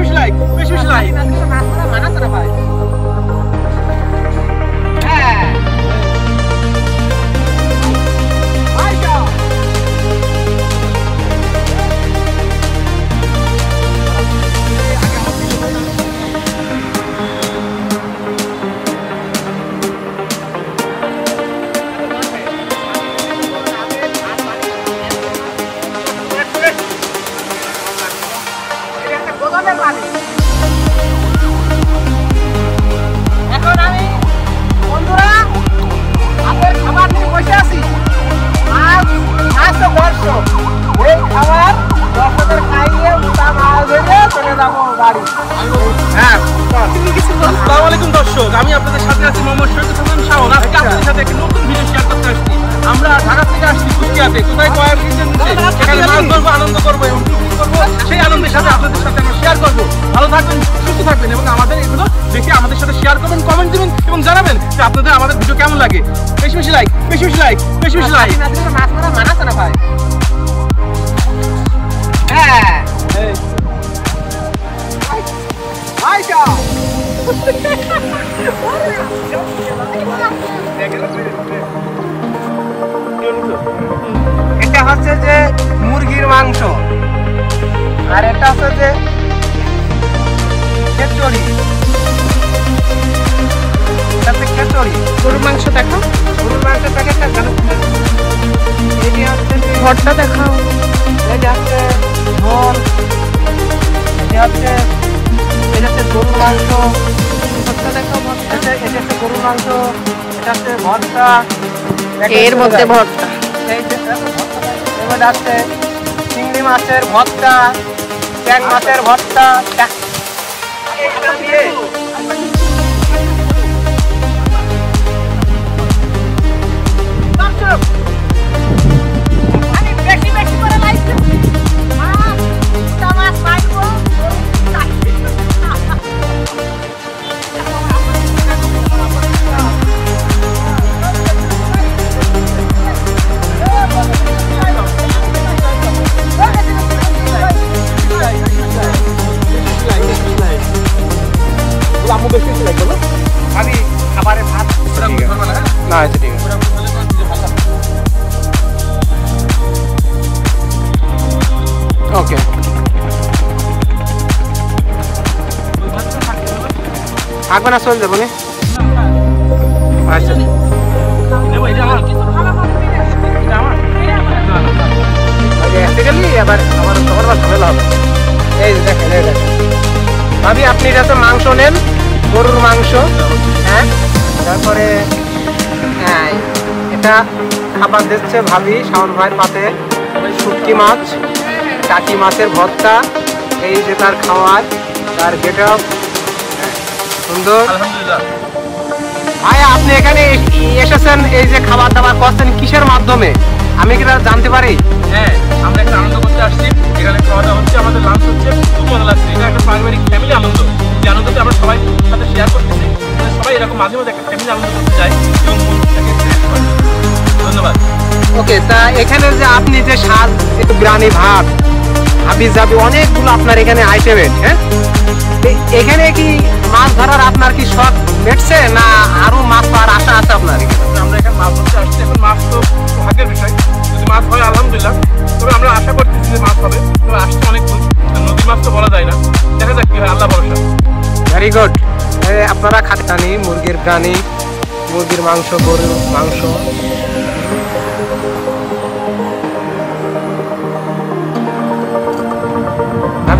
বেশি লাইক বেশি বেশি লাইক এখন আসসালামু আলাইকুম দর্শক। আমি আপনাদের সাথে আছি মোহাম্মদ শহীদ হাসান শাওন। আজকে আপনাদের সাথে একটি নতুন ভিডিও শেয়ার করতে আসছি। আমরা ঢাকা থেকে আসছি কুষ্টিয়াতে। কোথায় কয়েক সেখানে মাছ ধরবো আনন্দ করব এবং পিকনিক করব। সেই আনন্দের সাথে আপনাদের সাথে আমরা শেয়ার করব। ভালো থাকবেন সুস্থ থাকবেন এবং আমাদের এগুলো দেখে আমাদের সাথে শেয়ার করবেন কমেন্ট দিবেন এবং জানাবেন যে আপনাদের আমাদের ভিডিও কেমন লাগে। বেশি বেশি লাইক বেশি বেশি লাইক বেশি বেশি লাইক মাছ মারা মানাছে না ভাই? এটা হচ্ছে যে মুরগির মাংস। আর এটা হচ্ছে যে খেচড়ি। এটা হচ্ছে খেচড়ি। গরুর মাংস দেখাও। গরুর মাংস প্যাকেটটা এটি হচ্ছে ঘরটা দেখাও। এটা হচ্ছে ঝোল। এটা হচ্ছে এটা হচ্ছে গরুর মাংস। ঘরটা দেখাও এটা হচ্ছে গরুর মাংস। ভর্তা এর মধ্যে ভর্তা। এবার আছে চিংড়ি মাছের ভর্তা ট্যাং মাছের ভর্তা। না আচ্ছা ঠিক আছে। ওকে থাকবে না, চলে যাব আচ্ছা। আমার ঝামেলা হবে। এই ভাবি, আপনি এটা তো মাংস নেন, গরুর মাংস হ্যাঁ? তারপরে হ্যাঁ এটা খাবার দিচ্ছে ভাবি শাওন ভাইয়ের পাতে। শুটকি মাছ টাকি মাছের ভর্তা এই যে তার খাওয়ার তার গেট আপ সুন্দর ভাই আপনি এখানে এস- এসেছেন এই যে খাবার দাবার করছেন কিসের মাধ্যমে? আমি কি তা জানতে পারি? হ্যাঁ আমরা একটা আনন্দ করতে আসছি। এখানে খাওয়া দাওয়া হচ্ছে আমাদের লাঞ্চ হচ্ছে। খুব লাগছে এটা একটা পারিবারিক ফ্যামিলি আনন্দ। যে আনন্দটা আমরা সবাই সাথে শেয়ার করতেছি। সবাই এরকম মাঝে মাঝে একটা ফ্যামিলি আনন্দ তা এখানে যে আপনি যে স্বাদ একটু বিরিয়ানি ভাত হাবি জাবি অনেকগুলো আপনার এখানে আইটেমের হ্যাঁ? এখানে কি মাছ ধরার আপনার কি শখ বেটছে না আরও মাছ পাওয়ার আশা আছে আপনার? আমরা এখানে মাছ ধরতে আসছি এখন মাছ তো ভাগ্যের বিষয়। যদি মাছ হয় আলহামদুলিল্লাহ। তবে আমরা আশা করতেছি যে মাছ হবে। তবে আসতে অনেকক্ষণ আর নদীর মাছ তো বলা যায় না। দেখা যাক কি হয় আল্লাহ ভরসা। ভেরি গুড আপনারা খাতানি মুরগির প্রাণী মুরগির মাংস গরুর মাংস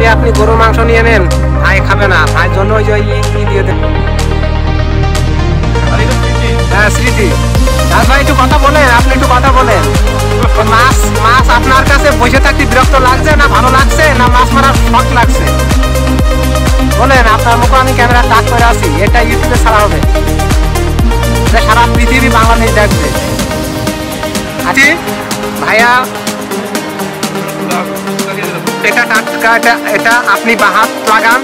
ভাবি আপনি গরুর মাংস নিয়ে নেন ভাই খাবে না। ভাইয়ের জন্য ওই যে ই দিয়ে স্মৃতি। হ্যাঁ স্মৃতি। দাস ভাই একটু কথা বলেন আপনি একটু কথা বলেন। মাছ মাছ আপনার কাছে বসে থাকতে বিরক্ত লাগছে না ভালো লাগছে না মাছ মারার শখ লাগছে? বলেন আপনার মুখে আমি ক্যামেরা তাক করে আছি এটা ইউটিউবে ছাড়া হবে। সারা পৃথিবী বাংলাদেশ দেখবে। আছি ভাইয়া এটা টাটকা এটা এটা আপনি বা হাত লাগান